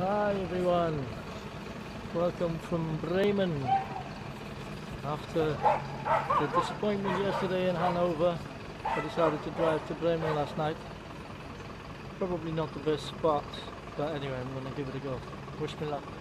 Hi everyone, welcome from Bremen. After the disappointment yesterday in Hanover, I decided to drive to Bremen last night. Probably not the best spot, but anyway, I'm gonna give it a go. Wish me luck.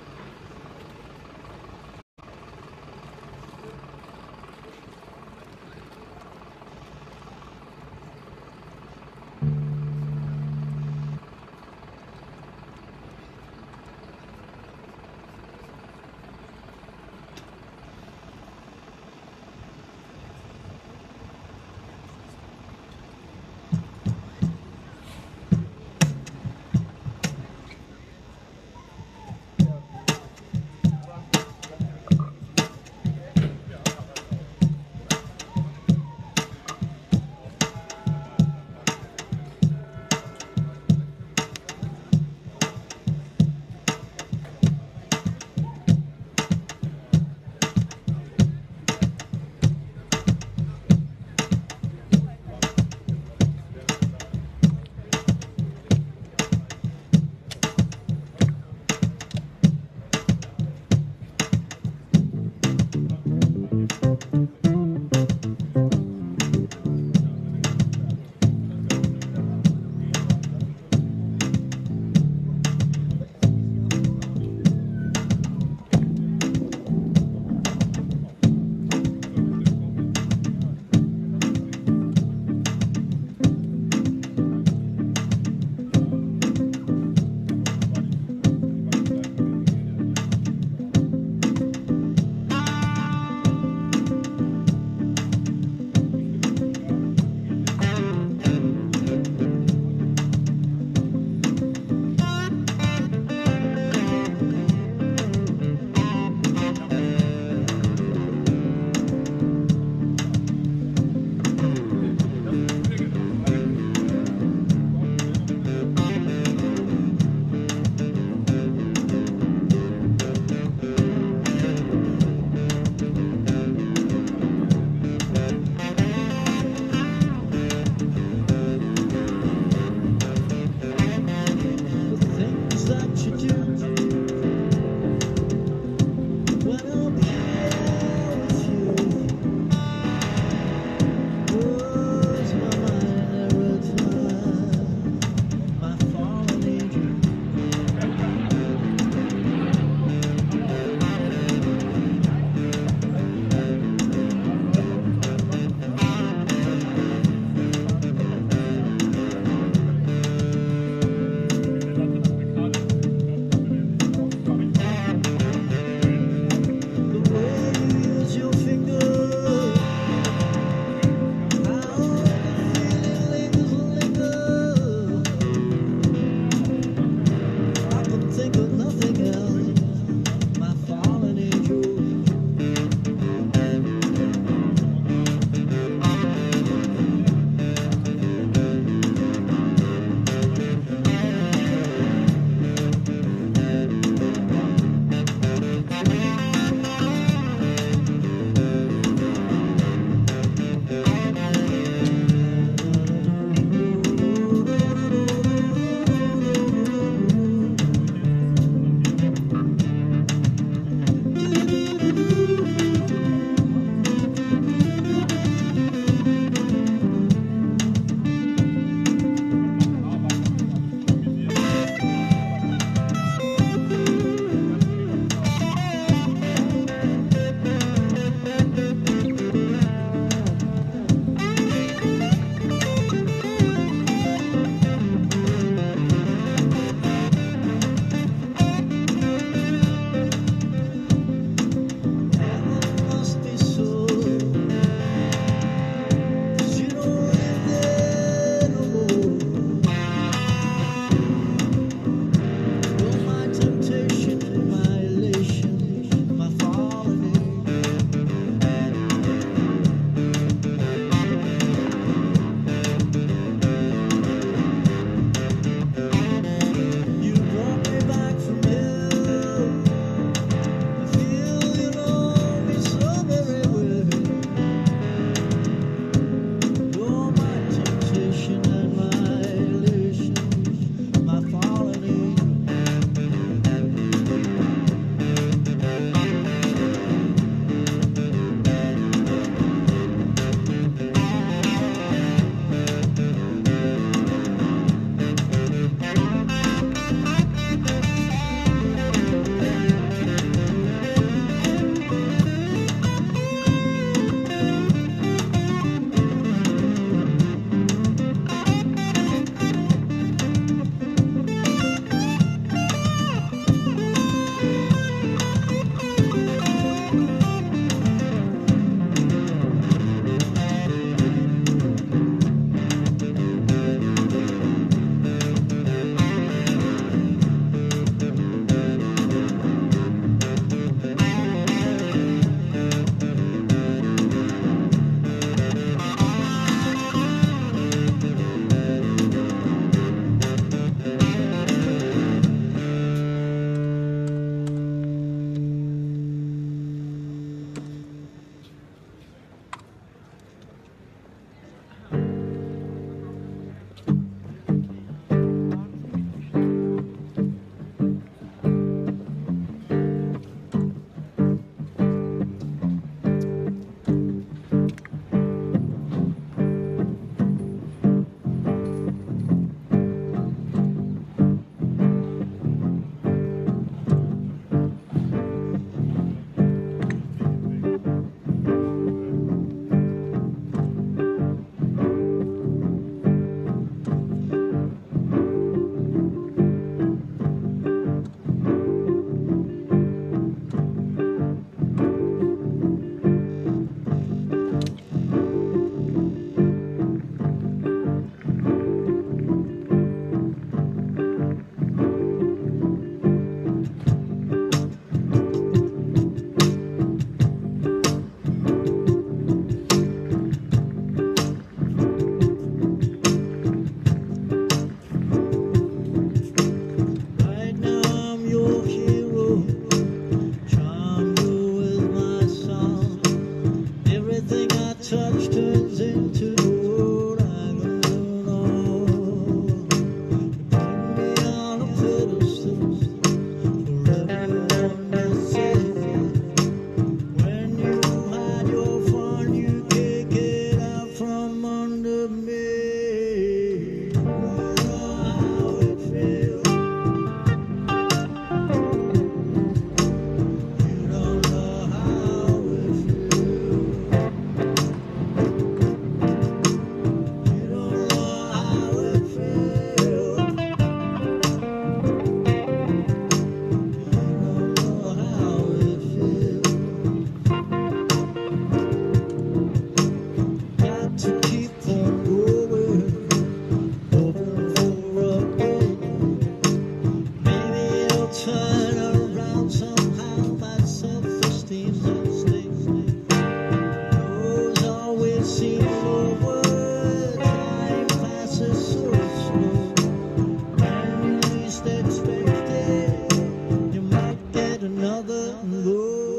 amor.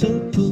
so.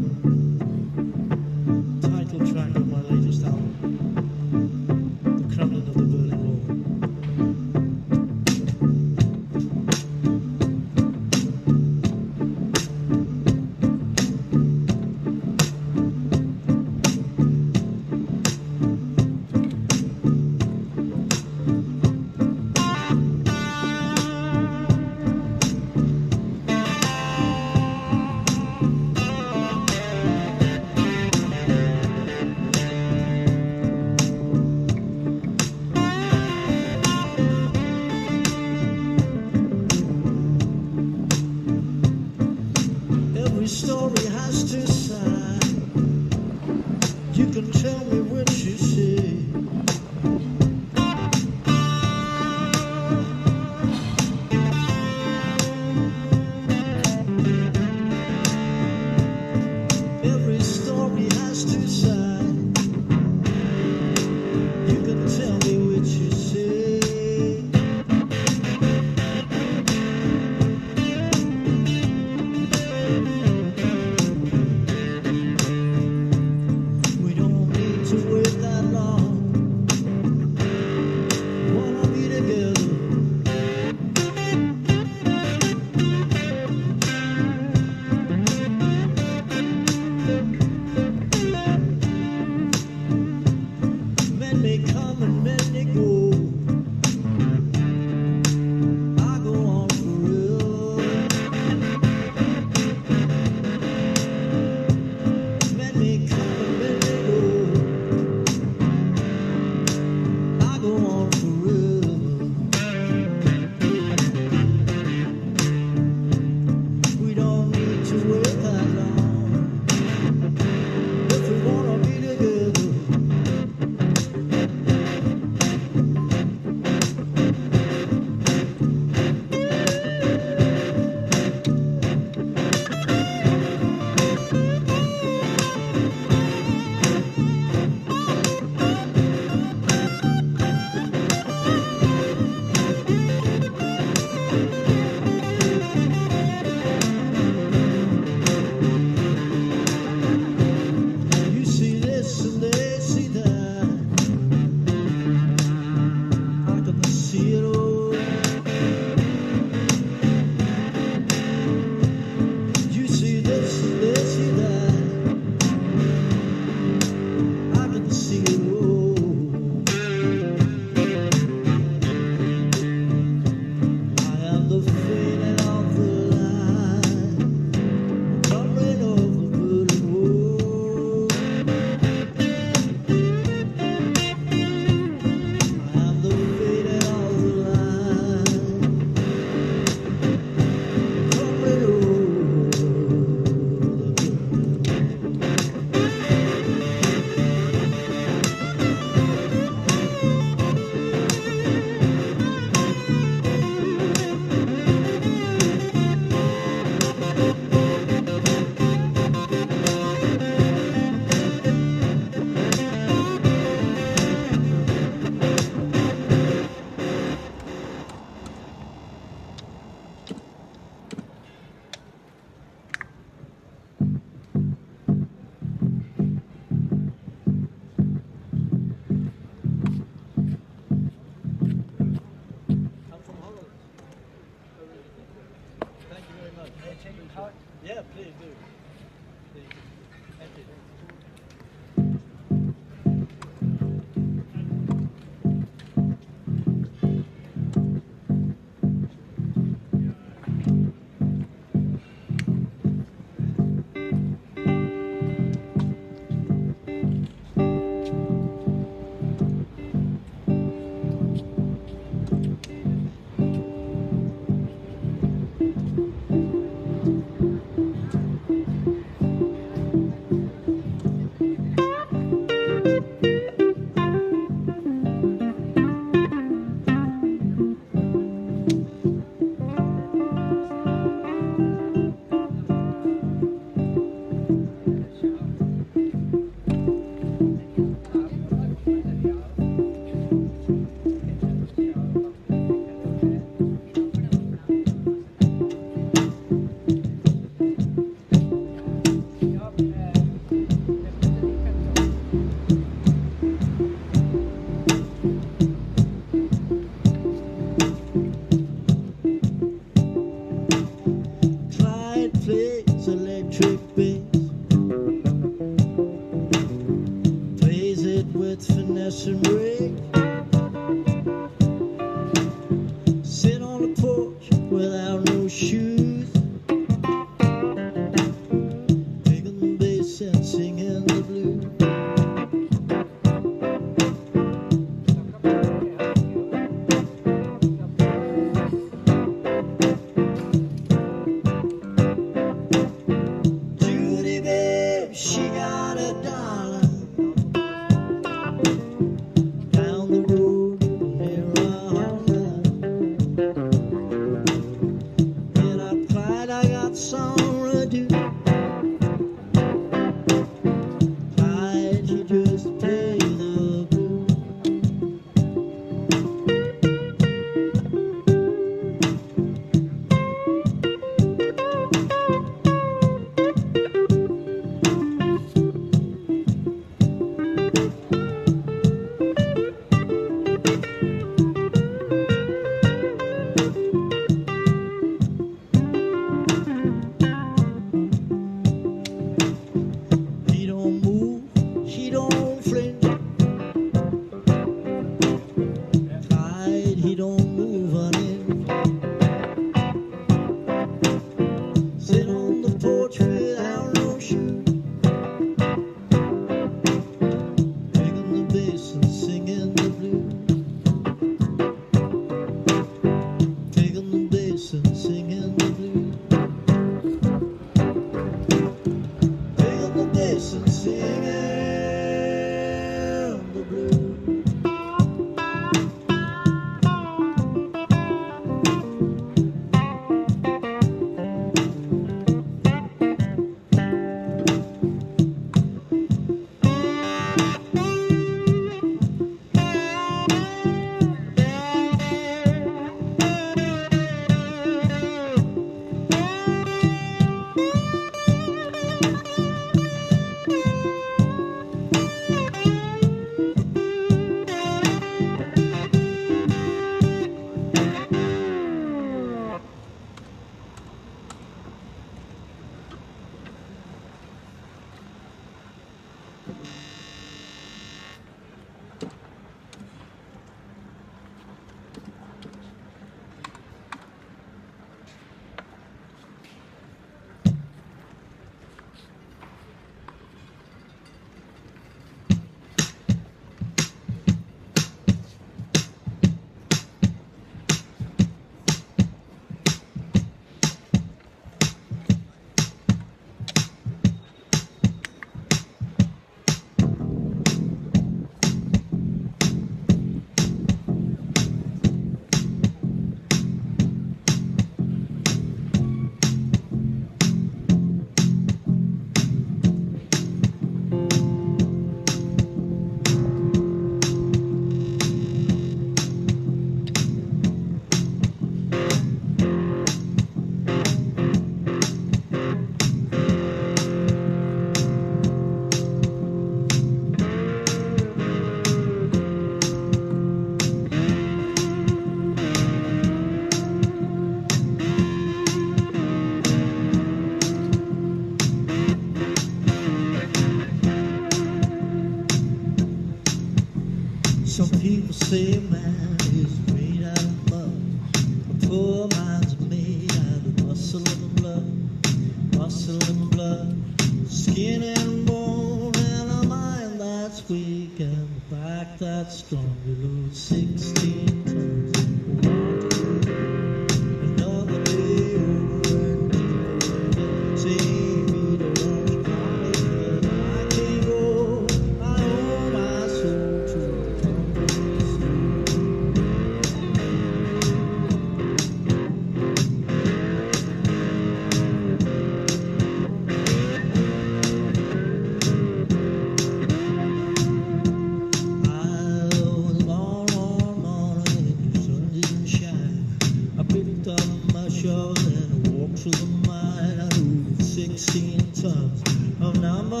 through the I moved 16 tons of number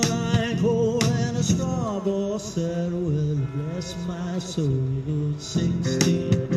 coal and a straw ball said, Will bless my soul, 16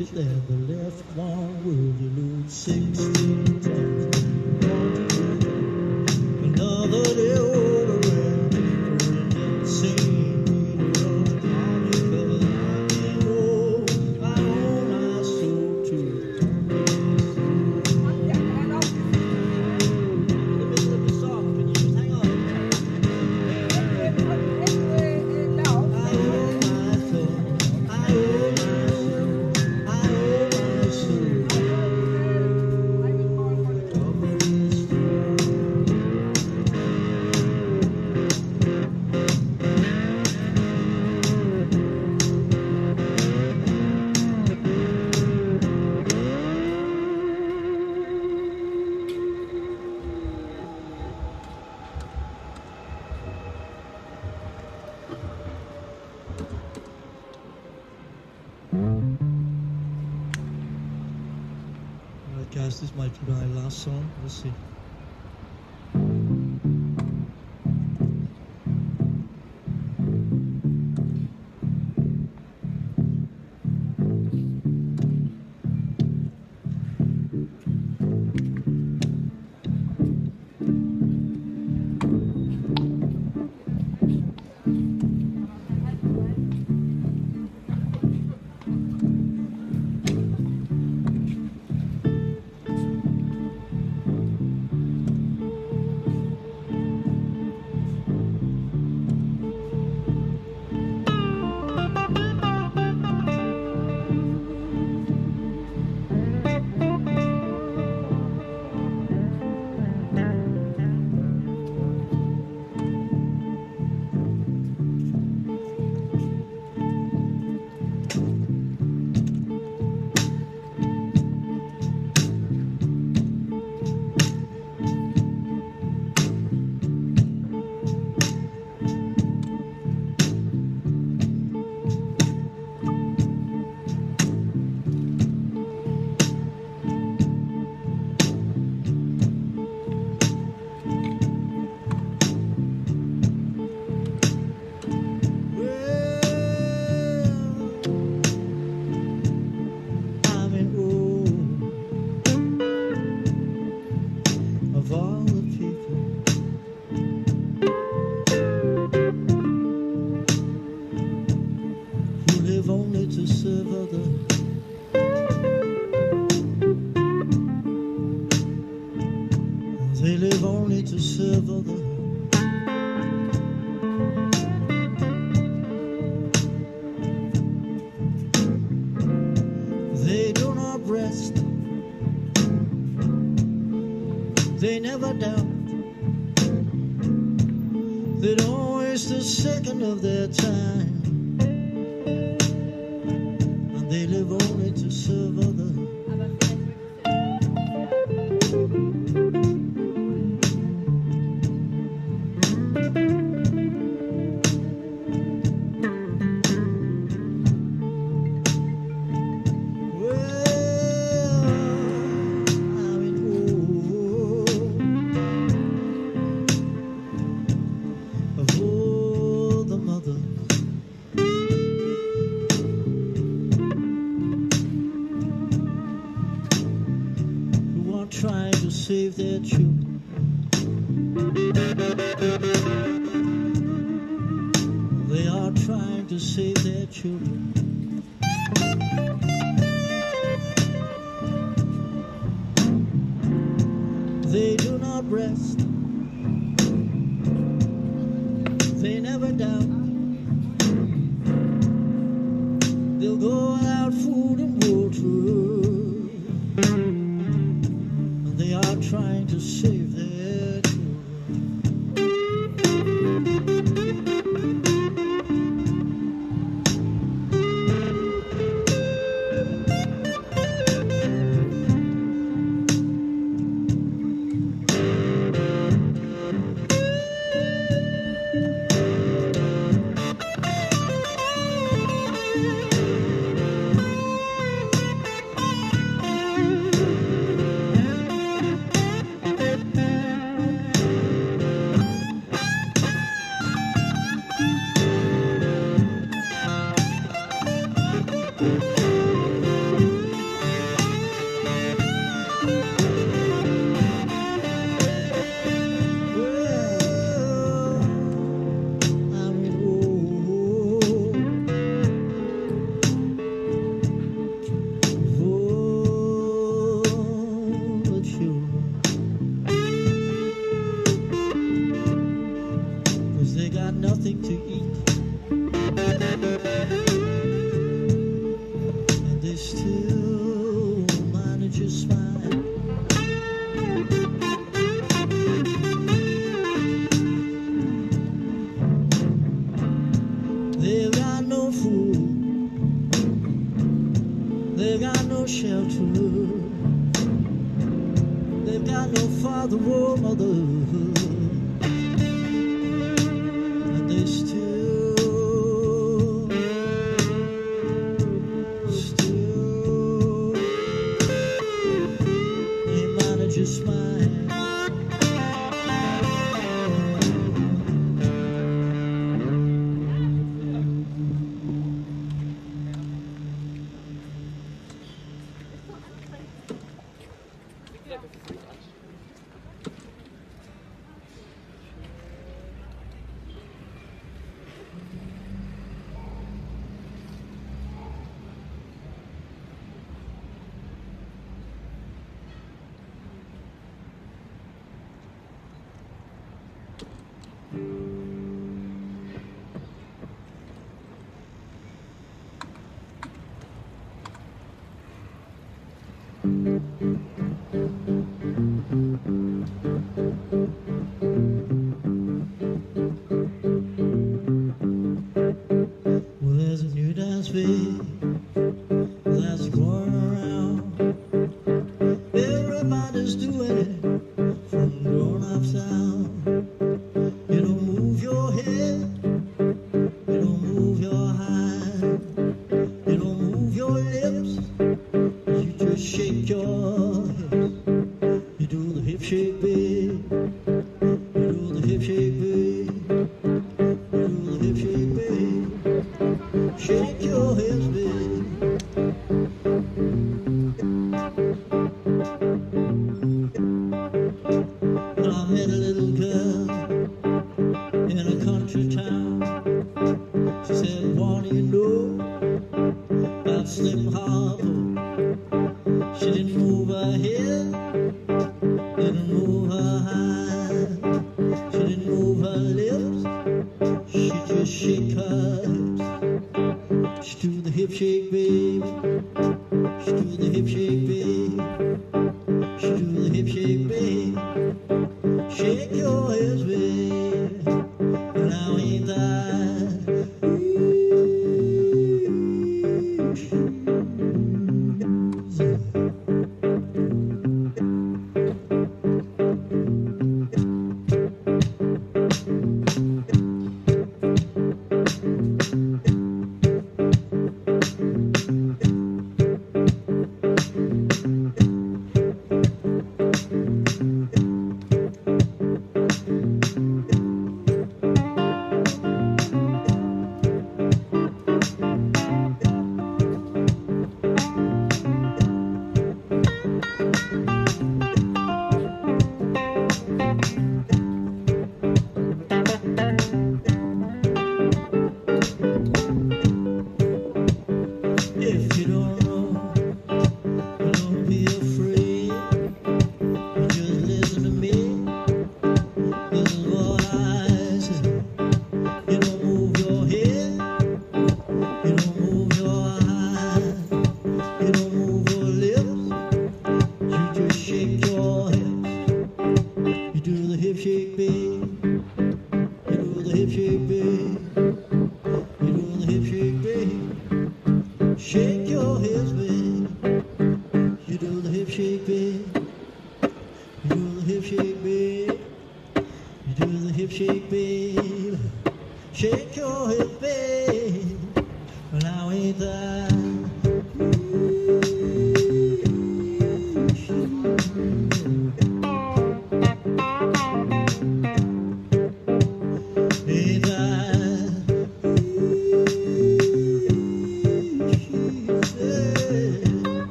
in there, the waste a second of their time. And they live only to serve others.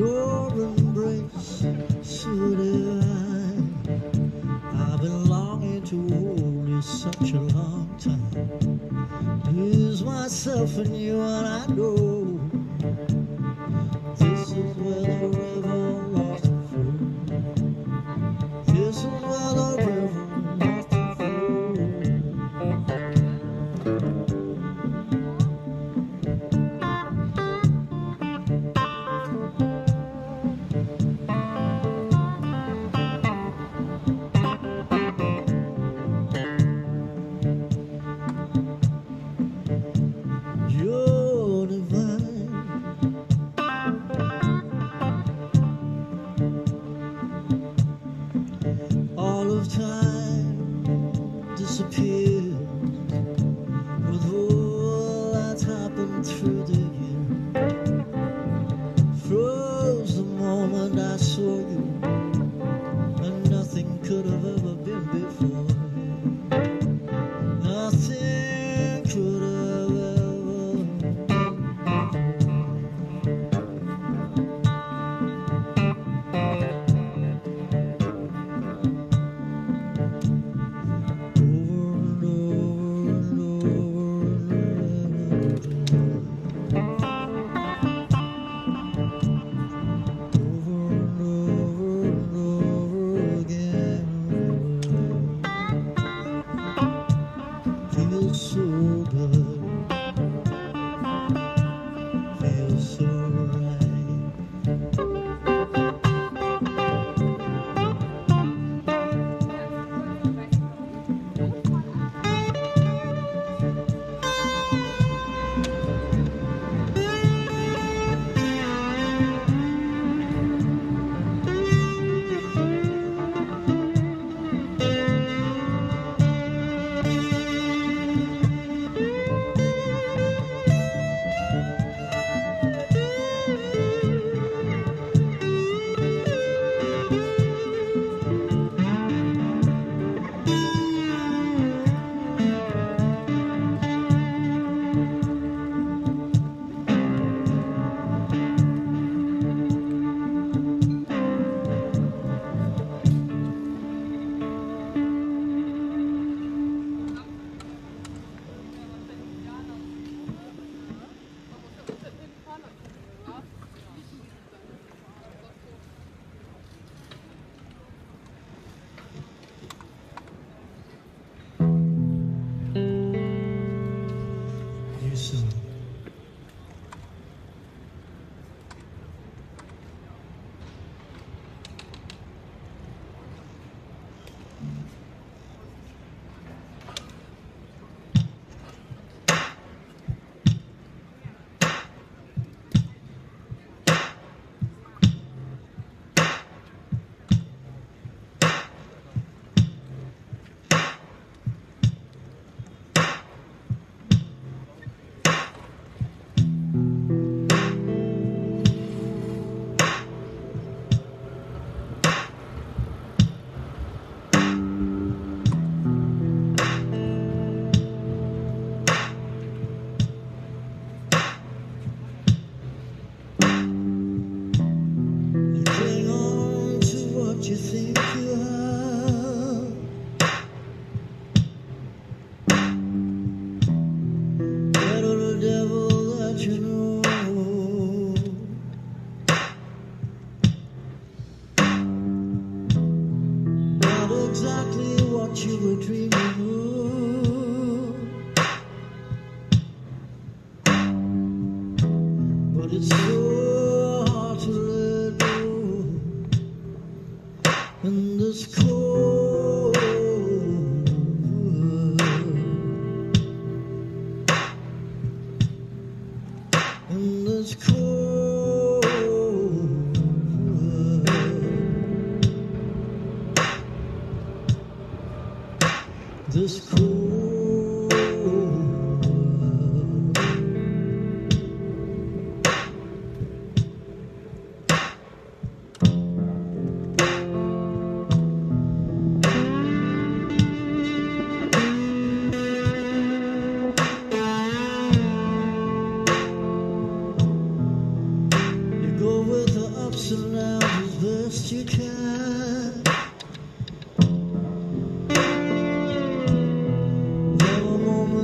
your embrace should I I've been longing to hold you such a long time. Lose myself in you and I know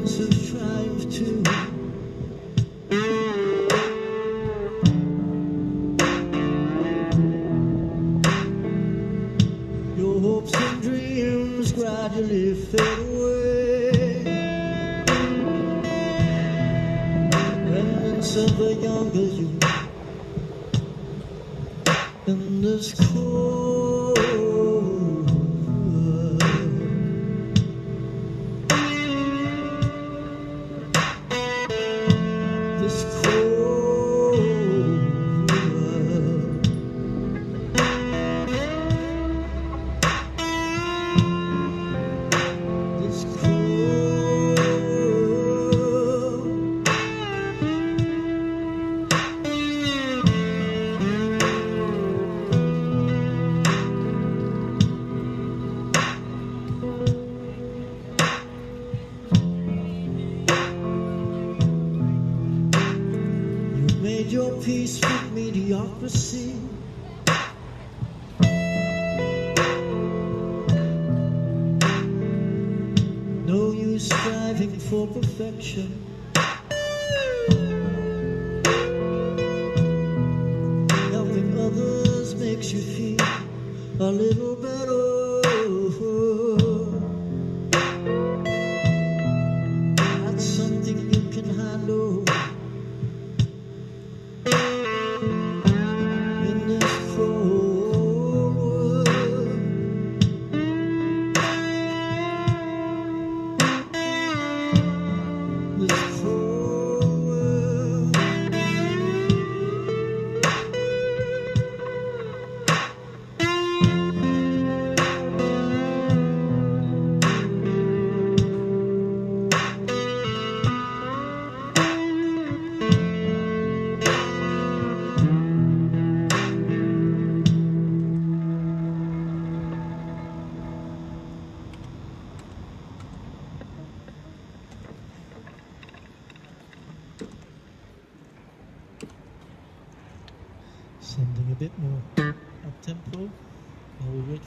were moments of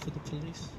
for the police.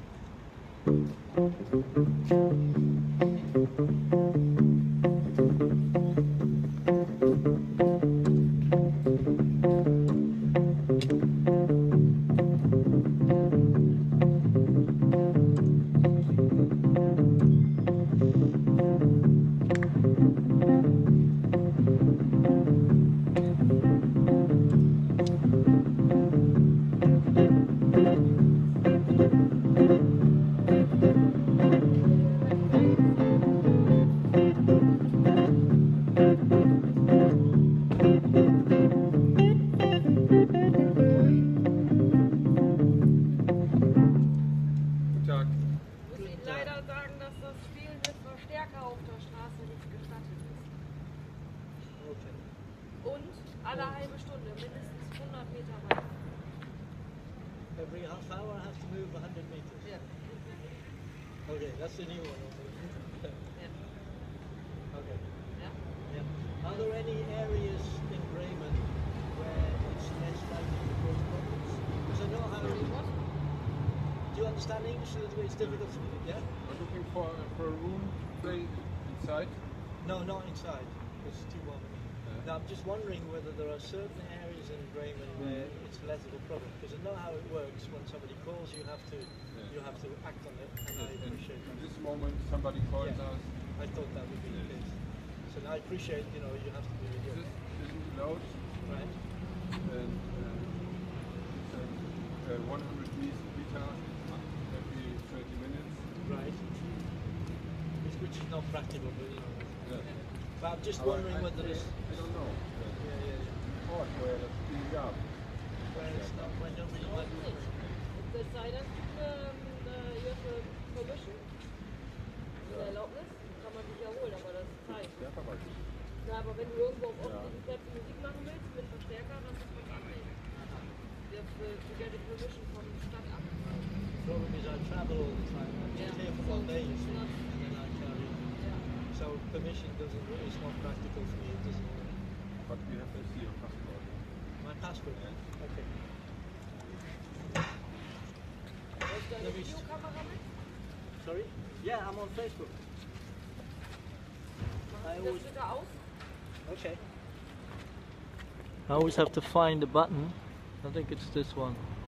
Okay, that's the new one. Ja. okay. Ja. Yeah. Are there any areas in Bremen where it's less likely to cause problems? Because I know how. What? Do you understand English a little bit? It's difficult for me. Yeah. I'm looking for uh, for a room play inside. No, not inside. It's too warm. Now, I'm just wondering whether there are certain areas in Bremen where it's less of a problem. Because I know how it works. When somebody calls, you have to you have to act on it, and I And appreciate at this moment, somebody calls Yeah. us. I thought that would be the case. So I appreciate, you know, you have to do This your isn't allowed, right. and uh, it's, uh, uh, 100 meter every 30 minutes. Right. Which, which is not practical, but you know. Yeah. But I'm just I- wondering I, whether I, it's I don't know. yeah, yeah, yeah. Or where it's cleaned up. Where it's not, when nobody Braucht might nicht. Es sei denn, ähm, äh, ihr habt eine Permission, eine Erlaubnis, kann man sich ja holen, aber das ist Zeit. Ja, verwaltet. Na, aber wenn du irgendwo auf Ja. öffentlichen Plätzen Musik machen willst mit Verstärker, dann muss man es annehmen. You have to, to get a permission from the Stadtamt. The problem is I travel all the time. I'm just Yeah. here for one day, you see, and then I carry on. Ja. So permission doesn't. It's not practical for me. It doesn't work. But we have to see your passport. My passport. Yeah. Okay. Hast du eine Let me- Videokamera mit? Sorry? Yeah, I'm on Facebook. I Sie das would- bitte aus? Okay. I always have to find the button. I think it's this one.